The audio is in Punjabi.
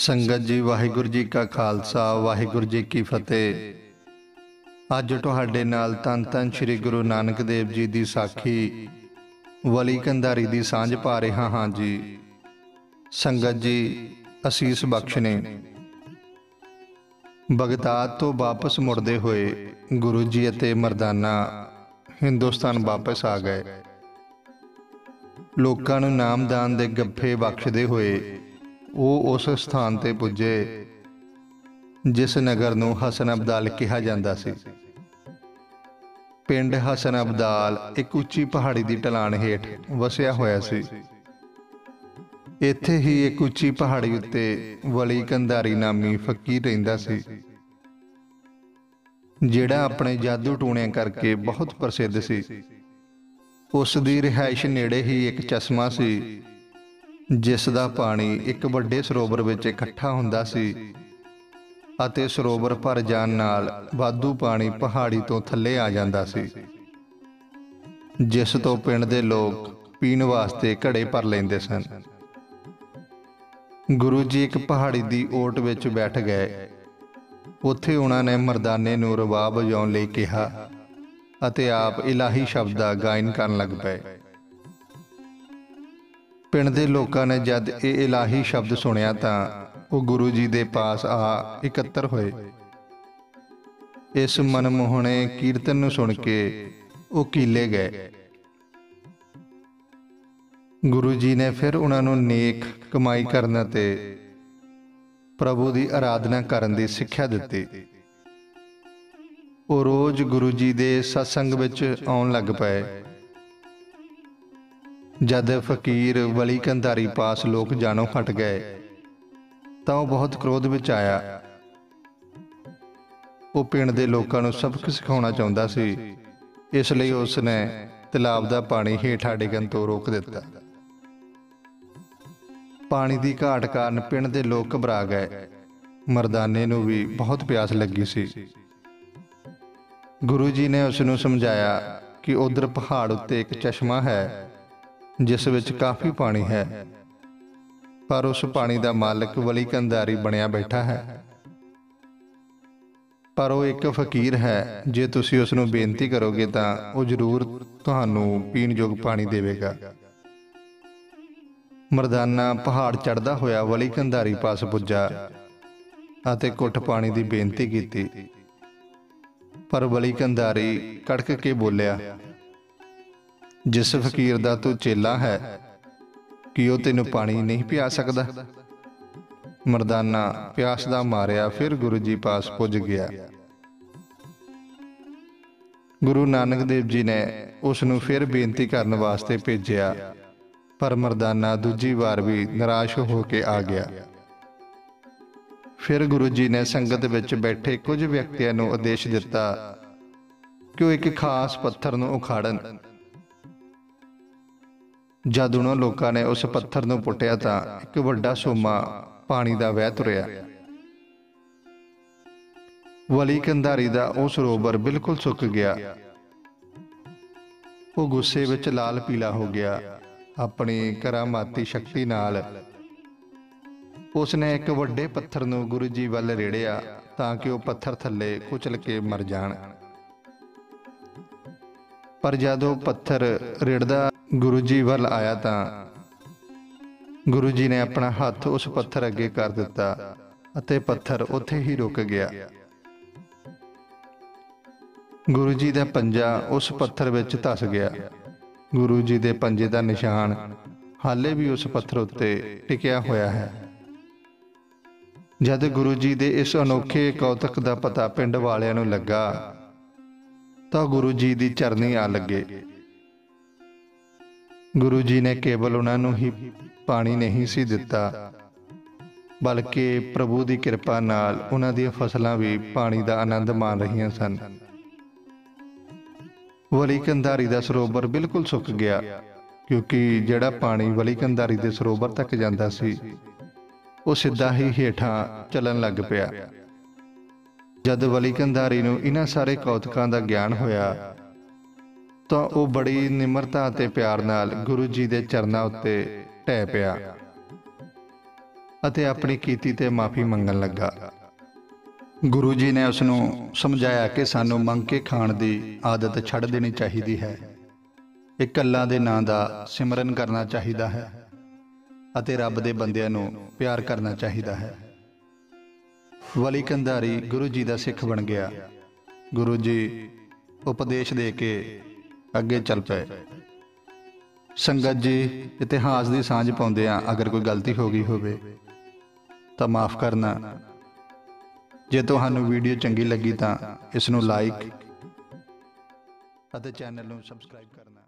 ਸੰਗਤ ਜੀ, ਵਾਹਿਗੁਰੂ ਜੀ ਕਾ ਖਾਲਸਾ, ਵਾਹਿਗੁਰੂ ਜੀ ਕੀ ਫਤਿਹ। ਅੱਜ ਤੁਹਾਡੇ ਨਾਲ ਤਨ ਤਨ ਸ੍ਰੀ ਗੁਰੂ ਨਾਨਕ ਦੇਵ ਜੀ ਦੀ ਸਾਖੀ ਵਲੀ ਕੰਧਾਰੀ ਦੀ ਸਾਂਝ ਪਾ ਰਿਹਾ ਹਾਂ ਜੀ। ਸੰਗਤ ਜੀ, ਅਸੀਸ ਬਖਸ਼ ਨੇ। ਬਗਦਾਦ ਤੋਂ ਵਾਪਸ ਮੁੜਦੇ ਹੋਏ ਗੁਰੂ ਜੀ ਅਤੇ ਮਰਦਾਨਾ ਹਿੰਦੁਸਤਾਨ ਵਾਪਸ ਆ ਗਏ। ਲੋਕਾਂ ਨੂੰ ਨਾਮਦਾਨ ਦੇ ਗੱਫੇ ਬਖਸ਼ਦੇ ਹੋਏ ਉਹ ਉਸ ਸਥਾਨ ਤੇ ਪੁੱਜੇ, ਜਿਸ ਨਗਰ ਨੂੰ ਹਸਨ ਅਬਦਾਲ ਕਿਹਾ ਜਾਂਦਾ ਸੀ। ਪਿੰਡ ਹਸਨ ਅਬਦਾਲ ਇੱਕ ਉੱਚੀ ਪਹਾੜੀ ਦੀ ਢਲਾਣ ਹੇਠ ਵਸਿਆ ਹੋਇਆ ਸੀ। ਇੱਥੇ ਹੀ ਇੱਕ ਉੱਚੀ ਪਹਾੜੀ ਉੱਤੇ ਵਲੀ ਕੰਧਾਰੀ ਨਾਮੀ ਫਕੀਰ ਰਹਿੰਦਾ ਸੀ, ਜਿਹੜਾ ਆਪਣੇ ਜਾਦੂ ਟੂਣਿਆਂ ਕਰਕੇ ਬਹੁਤ ਪ੍ਰਸਿੱਧ ਸੀ। ਉਸ ਦੀ ਰਿਹਾਇਸ਼ ਨੇੜੇ ਹੀ ਇੱਕ ਚਸ਼ਮਾ ਸੀ ਜਿਸ ਦਾ ਪਾਣੀ ਇੱਕ ਵੱਡੇ ਸਰੋਵਰ ਵਿੱਚ ਇਕੱਠਾ ਹੁੰਦਾ ਸੀ ਅਤੇ ਸਰੋਵਰ ਭਰ ਜਾਣ ਨਾਲ ਵਾਧੂ ਪਾਣੀ ਪਹਾੜੀ ਤੋਂ ਥੱਲੇ ਆ ਜਾਂਦਾ ਸੀ, ਜਿਸ ਤੋਂ ਪਿੰਡ ਦੇ ਲੋਕ ਪੀਣ ਵਾਸਤੇ ਘੜੇ ਭਰ ਲੈਂਦੇ ਸਨ। ਗੁਰੂ ਜੀ ਇੱਕ ਪਹਾੜੀ ਦੀ ਓਟ ਵਿੱਚ ਬੈਠ ਗਏ। ਉੱਥੇ ਉਹਨਾਂ ਨੇ ਮਰਦਾਨੇ ਨੂੰ ਰਬਾਬ ਵਜਾਉਣ ਲਈ ਕਿਹਾ ਅਤੇ ਆਪ ਇਲਾਹੀ ਸ਼ਬਦ ਦਾ ਗਾਇਨ ਕਰਨ ਲੱਗ ਪਏ। ਪਿੰਡ ਦੇ ਲੋਕਾਂ ਨੇ ਜਦ ਇਹ ਇਲਾਹੀ ਸ਼ਬਦ ਸੁਣਿਆ ਤਾਂ ਉਹ ਗੁਰੂ ਜੀ ਦੇ ਪਾਸ ਆ ਇਕੱਤਰ ਹੋਏ। ਇਸ ਮਨਮੋਹਣੇ ਕੀਰਤਨ ਨੂੰ ਸੁਣ ਕੇ ਉਹ ਕੀਲੇ ਗਏ। ਗੁਰੂ ਜੀ ਨੇ ਫਿਰ ਉਹਨਾਂ ਨੂੰ ਨੇਕ ਕਮਾਈ ਕਰਨ ਅਤੇ ਪ੍ਰਭੂ ਦੀ ਆਰਾਧਨਾ ਕਰਨ ਦੀ ਸਿੱਖਿਆ ਦਿੱਤੀ। ਉਹ ਰੋਜ਼ ਗੁਰੂ ਜੀ ਦੇ ਸਤਸੰਗ ਵਿੱਚ ਆਉਣ ਲੱਗ ਪਏ। ਜਦ ਫਕੀਰ ਵਲੀ ਕੰਧਾਰੀ ਪਾਸ ਲੋਕ ਜਾਣੋ ਹਟ ਗਏ, ਤਾਂ ਉਹ ਬਹੁਤ ਕ੍ਰੋਧ ਵਿੱਚ ਆਇਆ। ਉਹ ਪਿੰਡ ਦੇ ਲੋਕਾਂ ਨੂੰ ਸਬਕ ਸਿਖਾਉਣਾ ਚਾਹੁੰਦਾ ਸੀ। ਇਸ ਲਈ ਉਸ ਨੇ ਤਲਾਬ ਦਾ ਪਾਣੀ ਹੇਠਾਂ ਡਿੱਗਣ ਤੋਂ ਰੋਕ ਦਿੱਤਾ। ਪਾਣੀ ਦੀ ਘਾਟ ਕਾਰਨ ਪਿੰਡ ਦੇ ਲੋਕ ਘਬਰਾ ਗਏ। ਮਰਦਾਨੇ ਨੂੰ ਵੀ ਬਹੁਤ ਪਿਆਸ ਲੱਗੀ ਸੀ। ਗੁਰੂ ਜੀ ਨੇ ਉਸ ਨੂੰ ਸਮਝਾਇਆ ਕਿ ਉਧਰ ਪਹਾੜ ਉੱਤੇ ਇੱਕ ਚਸ਼ਮਾ ਹੈ। ਜਿਸ ਵਿੱਚ ਕਾਫੀ ਪਾਣੀ ਹੈ। ਪਰ ਉਸ ਪਾਣੀ ਦਾ ਮਾਲਕ ਵਲੀ ਕੰਧਾਰੀ ਬਣਿਆ ਬੈਠਾ ਹੈ। ਪਰ ਉਹ ਇੱਕ ਫਕੀਰ ਹੈ। ਜੇ ਤੁਸੀਂ ਉਸ ਨੂੰ ਬੇਨਤੀ ਕਰੋਗੇ ਤਾਂ ਉਹ ਜ਼ਰੂਰ ਤੁਹਾਨੂੰ ਪੀਣ ਯੋਗ ਪਾਣੀ ਦੇਵੇਗਾ। ਮਰਦਾਨਾ ਪਹਾੜ ਚੜਦਾ ਹੋਇਆ ਵਲੀ ਕੰਧਾਰੀ ਪਾਸ ਪੁੱਜਾ ਅਤੇ ਕੁੱਟ ਪਾਣੀ ਦੀ ਬੇਨਤੀ ਕੀਤੀ। ਪਰ ਵਲੀ ਕੰਧਾਰੀ ਕੜਕ ਕੇ ਬੋਲਿਆ ਜਿਸ ਫਕੀਰ ਦਾ ਤੂੰ ਚੇਲਾ ਹੈ, ਕਿ ਉਹ ਤੈਨੂੰ ਪਾਣੀ ਨਹੀਂ ਪਿਆ ਸਕਦਾ? ਮਰਦਾਨਾ ਪਿਆਸ ਦਾ ਮਾਰਿਆ, ਫਿਰ ਗੁਰੂ ਜੀ ਪਾਸ ਪੁੱਜ ਗਿਆ। ਗੁਰੂ ਨਾਨਕ ਦੇਵ ਜੀ ਨੇ ਉਸ ਨੂੰ ਫਿਰ ਬੇਨਤੀ ਕਰਨ ਵਾਸਤੇ ਭੇਜਿਆ, ਪਰ ਮਰਦਾਨਾ ਦੂਜੀ ਵਾਰ ਵੀ ਨਿਰਾਸ਼ ਹੋ ਕੇ ਆ ਗਿਆ। ਫਿਰ ਗੁਰੂ ਜੀ ਨੇ ਸੰਗਤ ਵਿੱਚ ਬੈਠੇ ਕੁਝ ਵਿਅਕਤੀਆਂ ਨੂੰ ਆਦੇਸ਼ ਦਿੱਤਾ ਕਿ ਉਹ ਇੱਕ ਖਾਸ ਪੱਥਰ ਨੂੰ ਉਖਾੜਨ? ਜਦ ਉਹਨਾਂ ਲੋਕਾਂ ਨੇ ਉਸ ਪੱਥਰ ਨੂੰ ਪੁੱਟਿਆ ਤਾਂ ਇੱਕ ਵੱਡਾ ਸੋਮਾ ਪਾਣੀ ਦਾ ਵਹਿ ਤੁਰਿਆ। ਵਲੀ ਕੰਧਾਰੀ ਦਾ ਉਹ ਸਰੋਵਰ ਬਿਲਕੁਲ ਸੁੱਕ ਗਿਆ। ਉਹ ਗੁੱਸੇ ਵਿੱਚ ਲਾਲ ਪੀਲਾ ਹੋ ਗਿਆ। ਆਪਣੀ ਕਰਾਮਾਤੀ ਸ਼ਕਤੀ ਨਾਲ ਉਸ ਨੇ ਇੱਕ ਵੱਡੇ ਪੱਥਰ ਨੂੰ ਗੁਰੂ ਜੀ ਵੱਲ ਰੇੜਿਆ ਤਾਂ ਕਿ ਉਹ ਪੱਥਰ ਥੱਲੇ ਕੁਚਲ ਕੇ ਮਰ ਜਾਣ। ਪਰ ਜਦ ਉਹ ਪੱਥਰ ਰਿੜਦਾ ਗੁਰੂ ਜੀ ਵੱਲ ਆਇਆ ਤਾਂ ਗੁਰੂ ਜੀ ਨੇ ਆਪਣਾ ਹੱਥ ਉਸ ਪੱਥਰ ਅੱਗੇ ਕਰ ਦਿੱਤਾ ਅਤੇ ਪੱਥਰ ਉੱਥੇ ਹੀ ਰੁਕ ਗਿਆ। ਗੁਰੂ ਜੀ ਦਾ ਪੰਜਾ ਉਸ ਪੱਥਰ ਵਿੱਚ ਧਸ ਗਿਆ। ਗੁਰੂ ਜੀ ਦੇ ਪੰਜੇ ਦਾ ਨਿਸ਼ਾਨ ਹਾਲੇ ਵੀ ਉਸ ਪੱਥਰ ਉੱਤੇ ਟਿਕਿਆ ਹੋਇਆ ਹੈ। ਜਦ ਗੁਰੂ ਜੀ ਦੇ ਇਸ ਅਨੋਖੇ ਕੌਤਕ ਦਾ ਪਤਾ ਪਿੰਡ ਵਾਲਿਆਂ ਨੂੰ ਲੱਗਾ ਤਾਂ ਗੁਰੂ ਜੀ ਦੀ ਚਰਨੀ ਆ ਲੱਗੇ। ਗੁਰੂ ਜੀ ਨੇ ਕੇਵਲ ਉਹਨਾਂ ਨੂੰ ਹੀ ਪਾਣੀ ਨਹੀਂ ਸੀ ਦਿੱਤਾ, ਬਲਕਿ ਪ੍ਰਭੂ ਦੀ ਕਿਰਪਾ ਨਾਲ ਉਹਨਾਂ ਦੀਆਂ ਫਸਲਾਂ ਵੀ ਪਾਣੀ ਦਾ ਆਨੰਦ ਮਾਣ ਰਹੀਆਂ ਸਨ। ਵਲੀ ਕੰਧਾਰੀ ਦਾ ਸਰੋਵਰ ਬਿਲਕੁਲ ਸੁੱਕ ਗਿਆ, ਕਿਉਂਕਿ ਜਿਹੜਾ ਪਾਣੀ ਵਲੀ ਕੰਧਾਰੀ ਦੇ ਸਰੋਵਰ ਤੱਕ ਜਾਂਦਾ ਸੀ, ਉਹ ਸਿੱਧਾ ਹੀ ਹੇਠਾਂ ਚੱਲਣ ਲੱਗ ਪਿਆ। ਜਦ ਵਲੀ ਕੰਧਾਰੀ ਨੂੰ ਇਹਨਾਂ ਸਾਰੇ ਕੌਤਕਾਂ ਦਾ ਗਿਆਨ ਹੋਇਆ, ਤਾਂ ਉਹ ਬੜੀ ਨਿਮਰਤਾ ਅਤੇ ਪਿਆਰ ਨਾਲ ਗੁਰੂ ਜੀ ਦੇ ਚਰਨਾਂ ਉੱਤੇ ਟਹਿ ਪਿਆ ਅਤੇ ਆਪਣੀ ਕੀਤੀ ਤੇ ਮਾਫੀ ਮੰਗਣ ਲੱਗਾ। ਗੁਰੂ ਜੀ ਨੇ ਉਸ ਨੂੰ ਸਮਝਾਇਆ ਕਿ ਸਾਨੂੰ ਮੰਗ ਕੇ ਖਾਣ ਦੀ ਆਦਤ ਛੱਡ ਦੇਣੀ ਚਾਹੀਦੀ ਹੈ। ਇਕੱਲਾ ਦੇ ਨਾਂ ਦਾ ਸਿਮਰਨ ਕਰਨਾ ਚਾਹੀਦਾ ਹੈ ਅਤੇ ਰੱਬ ਦੇ ਬੰਦਿਆਂ ਨੂੰ ਪਿਆਰ ਕਰਨਾ ਚਾਹੀਦਾ ਹੈ। ਵਲੀ ਕੰਧਾਰੀ ਗੁਰੂ ਜੀ ਦਾ ਸਿੱਖ ਬਣ ਗਿਆ। ਗੁਰੂ ਜੀ ਉਪਦੇਸ਼ ਦੇ ਕੇ ਅੱਗੇ ਚੱਲ ਪਏ। ਸੰਗਤ ਜੀ ਇਤਿਹਾਸ ਦੀ ਸਾਂਝ ਪਾਉਂਦੇ ਆ ਅਗਰ ਕੋਈ ਗਲਤੀ ਹੋ ਗਈ ਹੋਵੇ, ਤਾਂ ਮਾਫ ਕਰਨਾ। ਜੇ ਤੁਹਾਨੂੰ ਵੀਡੀਓ ਚੰਗੀ ਲੱਗੀ ਤਾਂ ਇਸ ਨੂੰ ਲਾਈਕ ਅਤੇ ਚੈਨਲ ਨੂੰ ਸਬਸਕ੍ਰਾਈਬ ਕਰਨਾ।